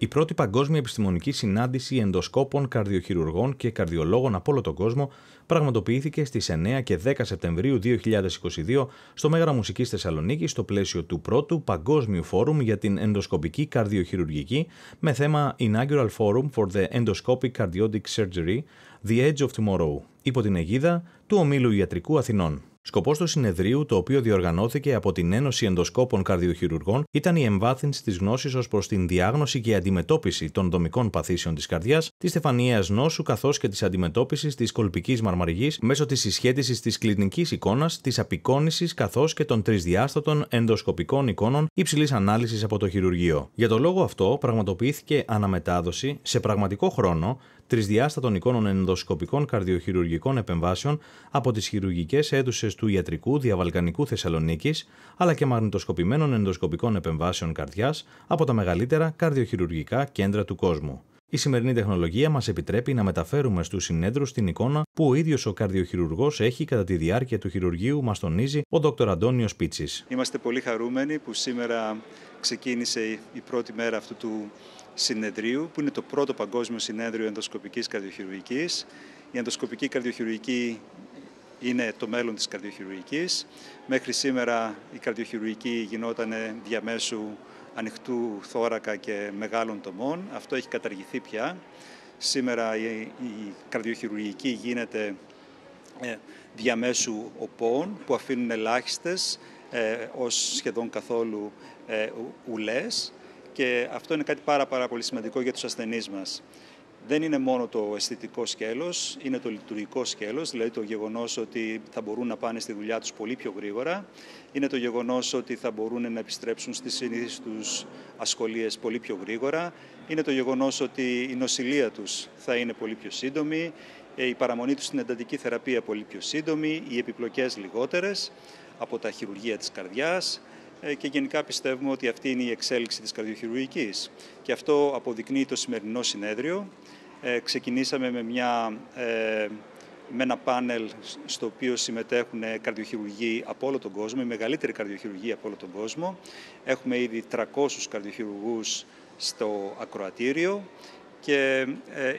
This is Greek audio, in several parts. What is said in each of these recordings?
Η πρώτη παγκόσμια επιστημονική συνάντηση ενδοσκόπων καρδιοχειρουργών και καρδιολόγων από όλο τον κόσμο πραγματοποιήθηκε στις 9 και 10 Σεπτεμβρίου 2022 στο Μέγαρο Μουσικής Θεσσαλονίκη στο πλαίσιο του πρώτου Παγκόσμιου Φόρουμ για την Ενδοσκοπική Καρδιοχειρουργική με θέμα Inaugural Forum for the Endoscopic Cardiac Surgery The Edge of Tomorrow υπό την αιγίδα του Ομίλου Ιατρικού Αθηνών. Σκοπός του συνεδρίου, το οποίο διοργανώθηκε από την Ένωση Ενδοσκόπων Καρδιοχειρουργών, ήταν η εμβάθυνση της γνώσης ως προς την διάγνωση και αντιμετώπιση των δομικών παθήσεων της καρδιάς, της στεφανίας νόσου καθώς και της αντιμετώπισης της κολπικής μαρμαργή μέσω της συσχέτισης της κλινικής εικόνας, της απεικόνησης καθώς και των τρισδιάστατων ενδοσκοπικών εικόνων υψηλής ανάλυσης από το χειρουργείο. Για το λόγο αυτό, πραγματοποιήθηκε αναμετάδοση σε πραγματικό χρόνο τρισδιάστατων εικόνων ενδοσκοπικών καρδιοχειρουργικών επεμβάσεων από τις χειρουργικές αίθουσες του Ιατρικού Διαβαλκανικού Θεσσαλονίκης, αλλά και μαγνητοσκοπημένων ενδοσκοπικών επεμβάσεων καρδιάς από τα μεγαλύτερα καρδιοχειρουργικά κέντρα του κόσμου. Η σημερινή τεχνολογία μας επιτρέπει να μεταφέρουμε στους συνέδρους την εικόνα που ο ίδιος ο καρδιοχειρουργός έχει κατά τη διάρκεια του χειρουργείου, μας τονίζει ο Δ. Αντώνιος Πίτσης. Είμαστε πολύ χαρούμενοι που σήμερα ξεκίνησε η πρώτη μέρα αυτού του συνεδρίου, που είναι το πρώτο παγκόσμιο συνέδριο ενδοσκοπικής καρδιοχειρουργικής. Η ενδοσκοπική καρδιοχειρουργική είναι το μέλλον της καρδιοχειρουργικής. Μέχρι σήμερα η καρδιοχειρουργική γινόταν διαμέσου ανοιχτού θώρακα και μεγάλων τομών. Αυτό έχει καταργηθεί πια. Σήμερα η, καρδιοχειρουργική γίνεται ε, διαμέσου οπών που αφήνουν ελάχιστες ε, ως σχεδόν καθόλου ε, ουλές και αυτό είναι κάτι πάρα, πάρα πολύ σημαντικό για τους ασθενείς μας. Δεν είναι μόνο το αισθητικό σκέλος, είναι το λειτουργικό σκέλος, δηλαδή το γεγονός ότι θα μπορούν να πάνε στη δουλειά τους πολύ πιο γρήγορα, είναι το γεγονός ότι θα μπορούν να επιστρέψουν στις συνήθειες τους ασχολίες πολύ πιο γρήγορα, είναι το γεγονός ότι η νοσηλεία τους θα είναι πολύ πιο σύντομη, η παραμονή τους στην εντατική θεραπεία πολύ πιο σύντομη, οι επιπλοκές λιγότερες από τα χειρουργία της καρδιάς, ε, και γενικά πιστεύουμε ότι αυτή είναι η εξέλιξη της καρδιοχειρουργικής. Και αυτό αποδεικνύει το σημερινό συνέδριο. Ε, ξεκινήσαμε με, μια, ε, με ένα πάνελ στο οποίο συμμετέχουν καρδιοχειρουργοί από όλο τον κόσμο, η μεγαλύτερη καρδιοχειρουργοί από όλο τον κόσμο. Έχουμε ήδη 300 καρδιοχειρουργούς στο ακροατήριο και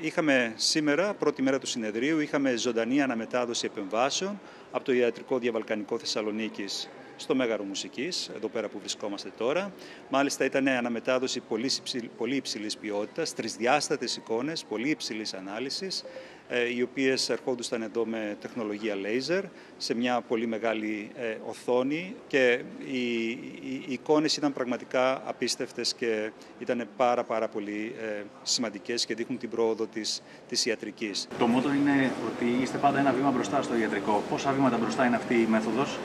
είχαμε σήμερα, πρώτη μέρα του συνεδρίου, είχαμε ζωντανή αναμετάδοση επεμβάσεων από το Ιατρικό Διαβαλκανικό Θεσσαλονίκης στο Μέγαρο Μουσικής, εδώ πέρα που βρισκόμαστε τώρα. Μάλιστα ήταν αναμετάδοση πολύ, πολύ υψηλής ποιότητας, τρισδιάστατες εικόνες, πολύ υψηλής ανάλυσης, ε, οι οποίες ερχόντουσαν εδώ με τεχνολογία laser σε μια πολύ μεγάλη ε, οθόνη και οι, οι, εικόνες ήταν πραγματικά απίστευτες και ήταν πάρα πάρα πολύ ε, σημαντικές και δείχνουν την πρόοδο της, της ιατρικής. Το μότο είναι ότι είστε πάντα ένα βήμα μπροστά στο ιατρικό. Πόσα βήματα μπροστά είναι αυτή η μέθοδος;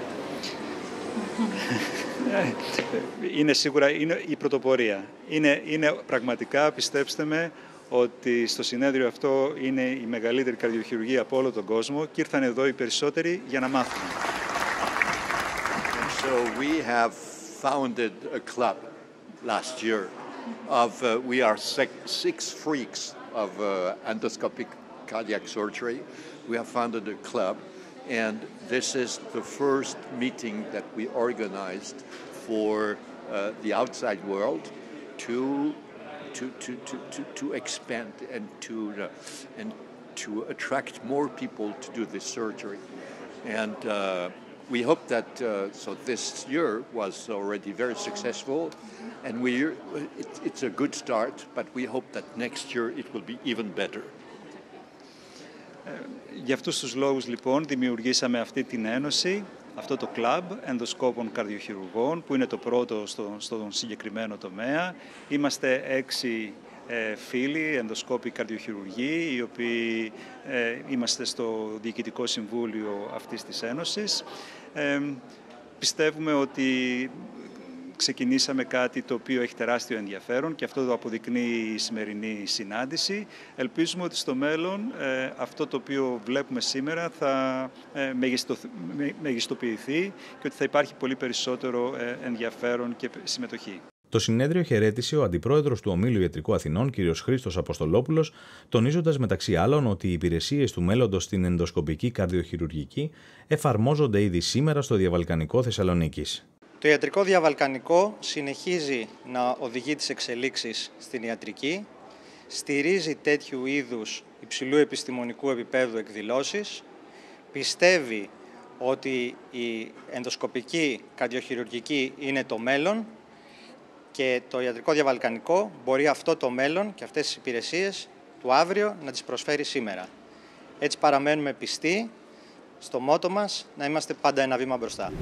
είναι σίγουρα είναι η πρωτοπορία. Είναι, είναι πραγματικά, πιστέψτε με, ότι στο συνέδριο αυτό είναι η μεγαλύτερη καρδιοχειρουργία από όλο τον κόσμο και ήρθαν εδώ οι περισσότεροι για να μάθουν. So we have founded a club last year of uh, we are six, six freaks of uh, endoscopic cardiac surgery. We have founded a club And this is the first meeting that we organized for uh, the outside world to, to, to, to, to, expand and to, uh, and to attract more people to do this surgery. And uh, we hope that uh, so this year was already very successful, and we it, it's a good start. But we hope that next year it will be even better. Για αυτούς τους λόγους λοιπόν δημιουργήσαμε αυτή την ένωση, αυτό το κλαμπ ενδοσκόπων καρδιοχειρουργών που είναι το πρώτο στο, στον συγκεκριμένο τομέα. Είμαστε έξι ε, φίλοι, ενδοσκόποι καρδιοχειρουργοί, οι οποίοι ε, είμαστε στο Διοικητικό Συμβούλιο αυτής της Ένωσης. Ε, πιστεύουμε ότι ξεκινήσαμε κάτι το οποίο έχει τεράστιο ενδιαφέρον και αυτό το αποδεικνύει η σημερινή συνάντηση. Ελπίζουμε ότι στο μέλλον ε, αυτό το οποίο βλέπουμε σήμερα θα ε, μεγιστοποιηθεί και ότι θα υπάρχει πολύ περισσότερο ε, ενδιαφέρον και συμμετοχή. Το συνέδριο χαιρέτησε ο αντιπρόεδρος του Ομίλου Ιατρικού Αθηνών, κ. Χρήστος Αποστολόπουλος, τονίζοντας μεταξύ άλλων ότι οι υπηρεσίες του μέλλοντος στην ενδοσκοπική καρδιοχειρουργική εφαρμόζονται ήδη σήμερα στο διαβαλκανικό Θεσσαλονίκης Το ιατρικό διαβαλκανικό συνεχίζει να οδηγεί τις εξελίξεις στην ιατρική, στηρίζει τέτοιου είδους υψηλού επιστημονικού επίπεδου εκδηλώσεις, πιστεύει ότι η ενδοσκοπική καρδιοχειρουργική είναι το μέλλον και το ιατρικό διαβαλκανικό μπορεί αυτό το μέλλον και αυτές τις υπηρεσίες του αύριο να τις προσφέρει σήμερα. Έτσι παραμένουμε πιστοί στο μότο μας να είμαστε πάντα ένα βήμα μπροστά.